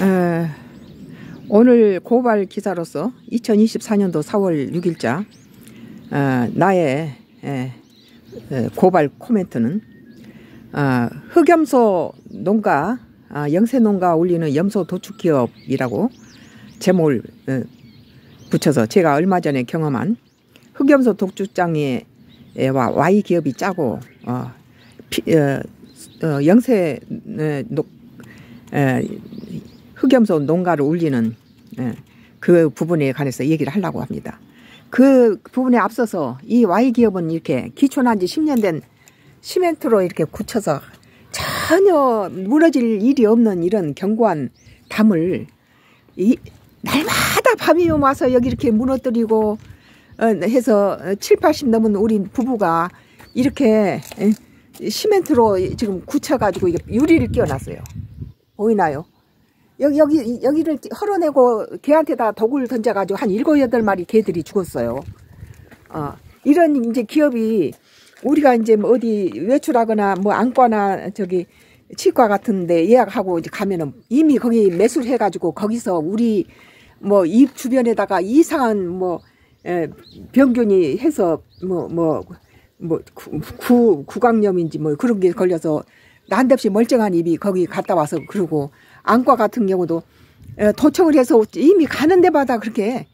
에, 오늘 고발 기사로서 2024년도 4월 6일자 어, 나의 에, 에, 고발 코멘트는 어, 흑염소 농가 아, 영세농가 올리는 염소 도축기업이라고 제목을 어, 붙여서 제가 얼마 전에 경험한 흑염소 독주장에 와 Y 기업이 짜고 어, 피, 어, 어, 영세 에, 녹, 에, 흑염소 농가를 올리는 에, 그 부분에 관해서 얘기를 하려고 합니다. 그 부분에 앞서서 이 Y 기업은 이렇게 기촌한 지 10년 된 시멘트로 이렇게 굳혀서 전혀 무너질 일이 없는 이런 견고한 담을 이 날마다 밤이 와서 여기 이렇게 무너뜨리고 어, 해서 7, 80 넘은 우리 부부가 이렇게 시멘트로 지금 굳혀가지고 유리를 끼워놨어요. 보이나요? 여기, 여기, 여기를 헐어내고 개한테다 독을 던져가지고 한 일곱, 여덟 마리 개들이 죽었어요. 어, 이런 이제 기업이 우리가 이제 뭐 어디 외출하거나 뭐 안과나 저기 치과 같은데 예약하고 이제 가면은 이미 거기 매술해가지고 거기서 우리 뭐 입 주변에다가 이상한 뭐 에, 병균이 해서 뭐 뭐 뭐 구, 구강염인지 뭐 그런 게 걸려서 난데없이 멀쩡한 입이 거기 갔다 와서 그러고 안과 같은 경우도 도청을 해서 이미 가는 데마다 그렇게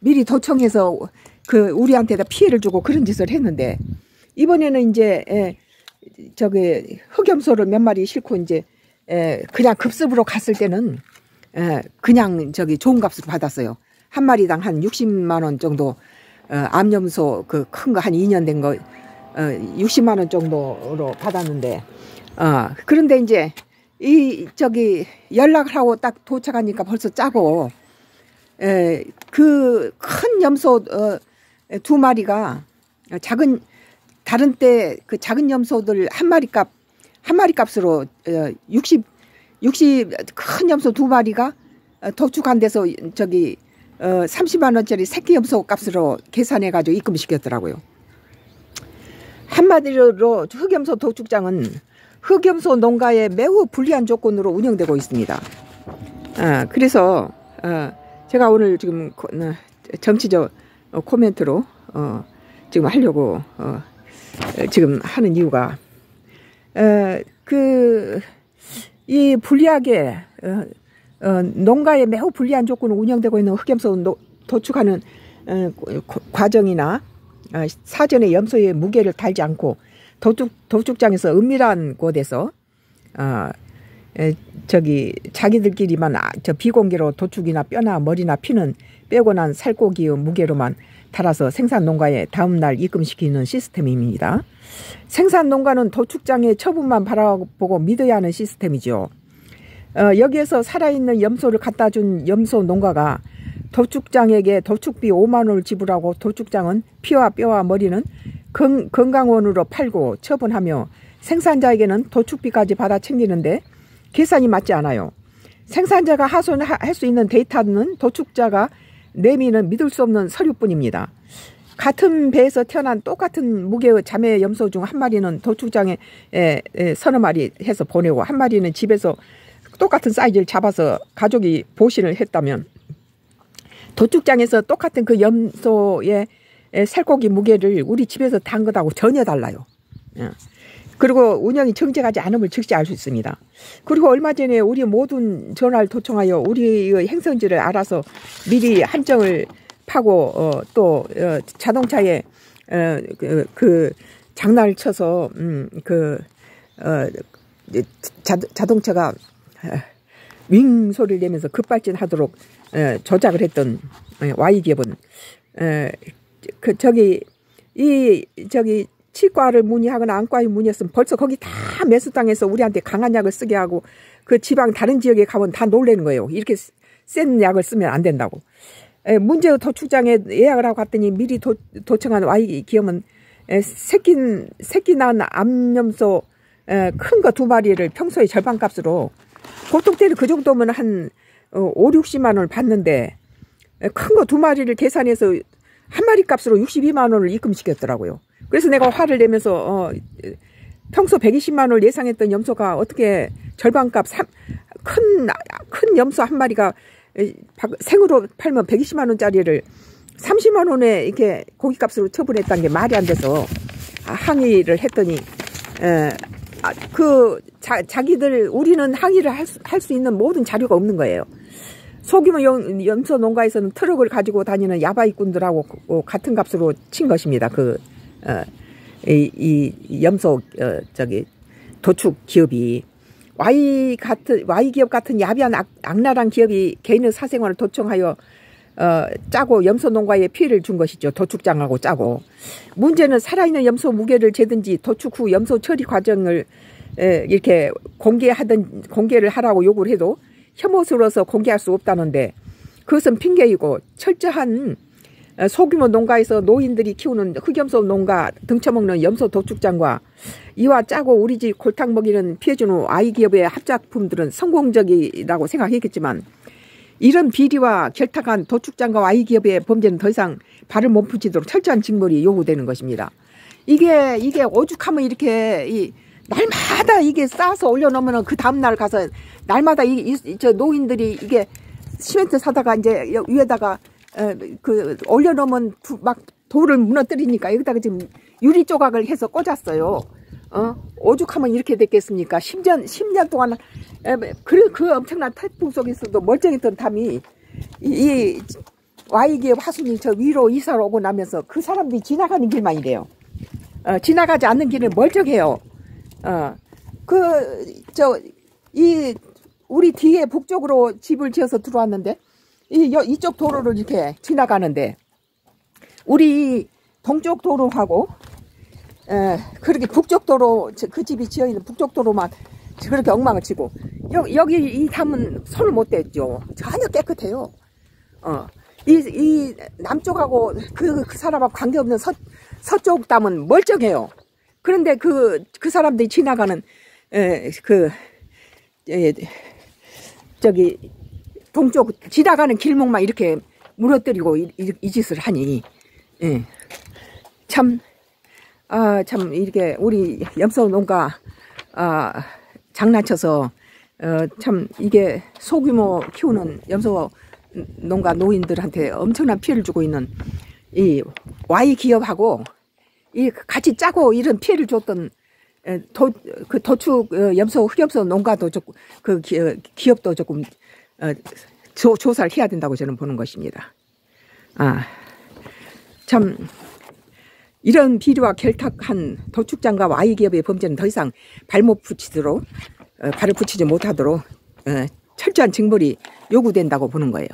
미리 도청해서 그 우리한테 다 피해를 주고 그런 짓을 했는데 이번에는 이제 에, 저기 흑염소를 몇 마리 싣고 이제 에, 그냥 급습으로 갔을 때는 에, 그냥 저기 좋은 값을 받았어요. 한 마리당 한 60만 원 정도 어, 암염소 그 큰 거 한 2년 된거 어, 60만 원 정도로 받았는데 어, 그런데 이제 이 저기 연락을 하고 딱 도착하니까 벌써 짜고 에, 그큰 염소 어, 두 마리가 작은 다른 때 그 작은 염소들 한 마리 값, 한 마리 값으로 60, 60, 큰 염소 두 마리가 도축한 데서 저기 어, 30만 원짜리 새끼 염소 값으로 계산해 가지고 입금시켰더라고요. 한마디로 흑염소 도축장은 흑염소 농가에 매우 불리한 조건으로 운영되고 있습니다. 아, 그래서 어, 제가 오늘 지금 어, 정치적 코멘트로 어, 지금 하려고 어, 지금 하는 이유가 그 이 불리하게 어, 어, 농가에 매우 불리한 조건으로 운영되고 있는 흑염소 도축하는 어, 과정이나 어, 사전에 염소의 무게를 달지 않고 도축 도축장에서 은밀한 곳에서 어, 에, 저기 자기들끼리만 아, 저 비공개로 도축이나 뼈나 머리나 피는 빼고 난 살코기의 무게로만 달아서 생산 농가에 다음 날 입금시키는 시스템입니다. 생산 농가는 도축장의 처분만 바라보고 믿어야 하는 시스템이죠. 어, 여기에서 살아있는 염소를 갖다 준 염소 농가가 도축장에게 도축비 5만 원을 지불하고 도축장은 피와 뼈와 머리는 건, 건강원으로 팔고 처분하며 생산자에게는 도축비까지 받아 챙기는데 계산이 맞지 않아요. 생산자가 하소할 수 있는 데이터는 도축자가 내미는 믿을 수 없는 서류뿐입니다. 같은 배에서 태어난 똑같은 무게의 자매 염소 중 한 마리는 도축장에 에, 에, 서너 마리 해서 보내고 한 마리는 집에서 똑같은 사이즈를 잡아서 가족이 보신을 했다면 도축장에서 똑같은 그 염소의 살코기 무게를 우리 집에서 단 것하고 전혀 달라요. 예. 그리고 운영이 정직하지 않음을 즉시 알 수 있습니다. 그리고 얼마 전에 우리 모든 전화를 도청하여 우리의 행선지를 알아서 미리 한정을 파고 어, 또 어, 자동차에 어, 그, 그 장난을 쳐서 음, 그 어, 자, 자동차가 어, 윙 소리를 내면서 급발진하도록 어, 조작을 했던 어, Y 기업은 어, 그 저기 이 저기 치과를 문의하거나 안과에 문의했으면 벌써 거기 다 매수당해서 우리한테 강한 약을 쓰게 하고 그 지방 다른 지역에 가면 다 놀래는 거예요. 이렇게 센 약을 쓰면 안 된다고. 에, 문제의 도축장에 예약을 하고 갔더니 미리 도, 도청한 Y 기업은 에, 새끼 새끼 낳은 암염소 큰 거 두 마리를 평소에 절반 값으로 보통 때는 그 정도면 한 어, 5, 60만 원을 받는데 큰 거 두 마리를 계산해서 한 마리 값으로 62만 원을 입금시켰더라고요. 그래서 내가 화를 내면서 어, 평소 120만 원을 예상했던 염소가 어떻게 절반값 큰, 큰 염소 한 마리가 생으로 팔면 120만 원짜리를 30만 원에 이렇게 고기값으로 처분했다는 게 말이 안 돼서 항의를 했더니 에, 아, 그 자, 자기들 우리는 항의를 할수 할 수 있는 모든 자료가 없는 거예요. 소규모 연, 염소 농가에서는 트럭을 가지고 다니는 야바이꾼들하고 같은 값으로 친 것입니다. 그 어, 이, 이 염소 어, 저기 도축 기업이 Y 같은 Y 기업 같은 야비한 악, 악랄한 기업이 개인의 사생활을 도청하여 어, 짜고 염소 농가에 피해를 준 것이죠. 도축장하고 짜고. 문제는 살아있는 염소 무게를 재든지 도축 후 염소 처리 과정을 에, 이렇게 공개하던 공개를 하라고 요구를 해도 혐오스러워서 공개할 수 없다는데 그것은 핑계이고 철저한 어, 소규모 농가에서 노인들이 키우는 흑염소 농가 등쳐먹는 염소 도축장과 이와 짜고 우리 집 골탕 먹이는 피해주는 아이 기업의 합작품들은 성공적이라고 생각했겠지만 이런 비리와 결탁한 도축장과 아이 기업의 범죄는 더 이상 발을 못 붙이도록 철저한 징벌이 요구되는 것입니다. 이게 이게 오죽하면 이렇게 이 날마다 이게 싸서 올려놓으면 그 다음날 가서 날마다 이, 이, 저 노인들이 이게 시멘트 사다가 이제 위에다가 에, 그 올려놓으면 두, 막 돌을 무너뜨리니까 여기다가 지금 유리 조각을 해서 꽂았어요. 어? 오죽하면 이렇게 됐겠습니까? 10년, 10년 동안, 에, 그, 그 엄청난 태풍 속에서도 멀쩡했던 담이, 이, 이 Y기업 하수님 저 위로 이사를 오고 나면서 그 사람들이 지나가는 길만 이래요. 어, 지나가지 않는 길은 멀쩡해요. 어, 그, 저, 이, 우리 뒤에 북쪽으로 집을 지어서 들어왔는데, 이, 여, 이쪽 도로를 이렇게 지나가는데, 우리 동쪽 도로하고, 에, 그렇게 북쪽 도로, 그 집이 지어 있는 북쪽 도로만 그렇게 엉망을 치고, 여, 여기 이 담은 손을 못 댔죠. 전혀 깨끗해요. 어. 이, 이 남쪽하고 그, 그 사람하고 관계없는 서, 서쪽 담은 멀쩡해요. 그런데 그, 그 사람들이 지나가는, 에, 그, 에, 저기, 동쪽 지나가는 길목만 이렇게 무너뜨리고 이, 이, 이 짓을 하니, 예. 참, 아, 참, 이렇게 우리 염소 농가, 아, 장난쳐서, 어, 참, 이게 소규모 키우는 염소 농가 노인들한테 엄청난 피해를 주고 있는 이 Y 기업하고 이 같이 짜고 이런 피해를 줬던 도, 그 도축 어, 염소 흑염소 농가도 조금 그 어, 기업도 조금 어, 조, 조사를 해야 된다고 저는 보는 것입니다. 아, 참 이런 비리와 결탁한 도축장과 Y 기업의 범죄는 더 이상 발못 붙이도록 발을 붙이지 못하도록 철저한 징벌이 요구된다고 보는 거예요.